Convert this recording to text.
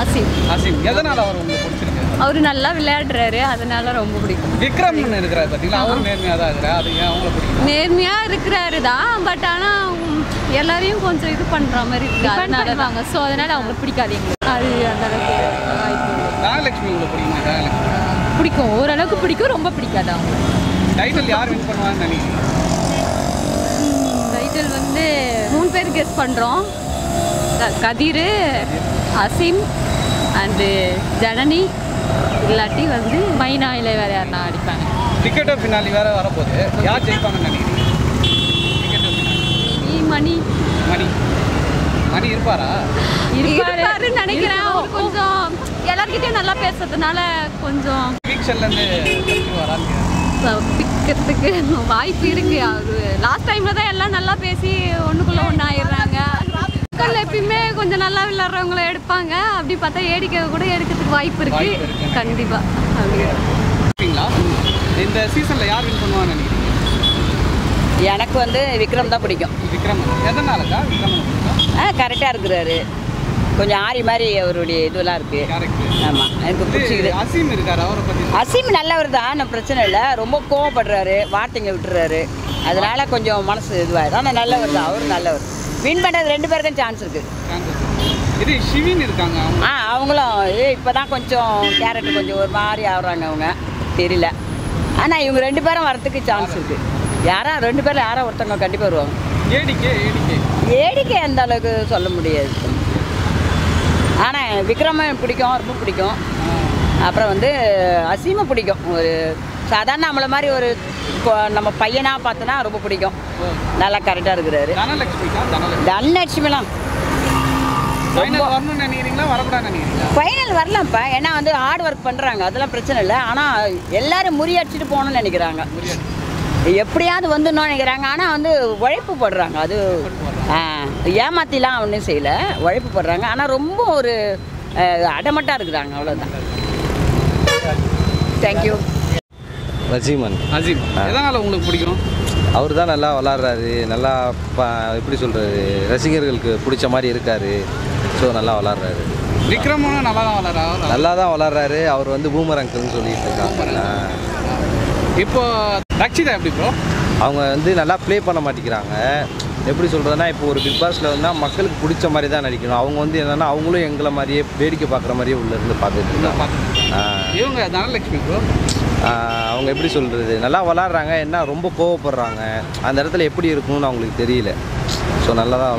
அசிம். அசிம் எதனால அவர் உங்களுக்கு பிடிச்சிருக்கு? அவர் நல்லா விளையாடுறாரு அதனால ரொம்ப பிடிக்கும். விக்ரம்னு இருக்கிறாரு பார்த்தீங்களா? அவரும் நேர்மையாக தான் இருக்கிறார். அது ஏன் அவங்கள பிடிக்கும் நேர்மையாக இருக்கிறாரு தான் பட் ஆனால் எல்லாரையும் கொஞ்சம் இது பண்ணுற மாதிரி இருக்கு. அதனால வாங்க ஸோ அதனால அவங்களுக்கு பிடிக்காது எங்களுக்கு. அது அந்த அளவுக்கு உங்களுக்கு பிடிக்குமா? பிடிக்கும். ஓரளவுக்கு பிடிக்கும். ரொம்ப பிடிக்காது அவங்க டைட்டில் யார் வின் பண்ணுவாங்கன்னு நினைக்கிறீங்க? டைட்டில் வந்து மூணு பேர் கெஸ் பண்ணுறோம் கதிர் அசிம் அண்டு ஜனனி இல்லாட்டி வந்து மைனா இல்லை வேறு யாருனா அடிப்பாங்க. டிக்கெட்டோ பின்னாடி வேற வரப்போகுது. யார் ஜெயிப்பாங்கன்னு நினைக்கிறீங்க? மணி. மணி. மணி இருப்பாரா? இருப்பாருன்னு நினைக்கிறேன். கொஞ்சம் எல்லார்கிட்டயும் நல்லா பேசுறதுனால கொஞ்சம் வராங்க பிக்கிறதுக்கு வாய்ப்பு இருக்கு. அவரு லாஸ்ட் டைம்ல தான் எல்லாம் நல்லா பேசி ஒண்ணுக்குள்ள ஒண்ணு கொஞ்சம் நல்லா விளையாடுறவங்கள எடுப்பாங்க. அப்படி பார்த்தா ஏடிக்க கூட எடுக்கிறதுக்கு வாய்ப்பு இருக்கு. இருக்கு. கண்டிப்பா. இந்த சீசனில் யார் வின் நினைக்கிறீங்க? எனக்கு வந்து விக்ரம் தான் பிடிக்கும். விக்ரம். எதனாலக்கா? விக்ரம் பிடிக்கும்? ஆ கரெக்டாக இருக்கிறாரு. கொஞ்சம் ஆரி மாதிரி அவருடைய இதுவெல்லாம் இருக்குது கேரக்டர் ஆமாம் எனக்கு பிடிச்சிக்குது. அசீம் இருக்காரு? அவரை பற்றி அசீம் நல்லவர் தான் பிரச்சனை இல்லை. ரொம்ப கோவப்படுறாரு வார்த்தைங்க விட்டுறாரு. அதனால கொஞ்சம் மனசு இதுவாயிடும். ஆனால் நல்லவர் தான் அவரும் நல்லவர். வின் பண்ணுறது ரெண்டு பேருக்கும் சான்ஸ் இருக்குது இது ஷிவின் இருக்காங்க ஆ அவங்களும் இப்போ தான் கொஞ்சம் கேரக்டர் கொஞ்சம் ஒரு மாதிரி ஆகுறாங்க அவங்க. தெரியல. ஆனால் இவங்க ரெண்டு பேரும் வரத்துக்கு சான்ஸ் இருக்குது யாரா ரெண்டு பேரில் யாரோ ஒருத்தவங்க கண்டிப்பாக வருவாங்க. ஏடிக்கே ஏடிக்கே ஏடிக்கை எந்த அளவுக்கு சொல்ல முடியாது. ஆனால் விக்ரம பிடிக்கும் ரொம்ப பிடிக்கும். அப்புறம் வந்து அசீமை பிடிக்கும். ஒரு சாதாரண நம்மளை மாதிரி ஒரு நம்ம பையனாக பார்த்தோன்னா ரொம்ப பிடிக்கும். நல்லா கரெக்டாக இருக்கிறாரு. தனலட்சுமிலாம். ஃபைனல் வரலாம்ப்பா. ஏன்னா வந்து ஹார்ட் ஒர்க் பண்ணுறாங்க அதெல்லாம் பிரச்சனை இல்லை. ஆனால் எல்லாரும் முறியடிச்சிட்டு போகணும்னு நினைக்கிறாங்க. எப்படியாவது வந்துடணும்னு நினைக்கிறாங்க. ஆனால் வந்து உழைப்பு போடுறாங்க. அது ஏமாத்திலாம் ஒன்றும் செய்யலை. உழைப்பு போடுறாங்க. ஆனால் ரொம்ப ஒரு அடமட்டாக இருக்கிறாங்க. அவ்வளோதான் தேங்க்யூ ரஜிமன் அசீம் எதனால உங்களுக்கு பிடிக்கும்? அவர் தான் நல்லா விளாட்றாரு நல்லா எப்படி சொல்கிறது ரசிகர்களுக்கு பிடிச்ச மாதிரி இருக்கார். ஸோ நல்லா விளாட்றாரு விக்ரமும் நல்லா தான் வளரா நல்லா தான் விளாட்றாரு அவர் வந்து பூமர் அங்கிள்னு சொல்லிட்டு இருக்காங்க. இப்போ ரக்ஷிதா எப்படி ப்ரோ அவங்க வந்து நல்லா ப்ளே பண்ண மாட்டேங்கிறாங்க. எப்படி சொல்கிறதுனா இப்போ ஒரு பிக் பாஸில் வந்தால் மக்களுக்கு பிடிச்ச மாதிரி தான் நடிக்கணும். அவங்க வந்து என்னென்னா அவங்களும் எங்களை மாதிரியே வேடிக்கை பார்க்குற மாதிரியே உள்ள இருந்து பார்த்துட்டு இருக்காங்க. இவங்க தனலட்சுமி ப்ரோ அவங்க எப்படி சொல்கிறது நல்லா விளாட்றாங்க. என்ன ரொம்ப கோவப்படுறாங்க. அந்த இடத்துல எப்படி இருக்கணும்னு அவங்களுக்கு தெரியல. ஸோ நல்லா தான்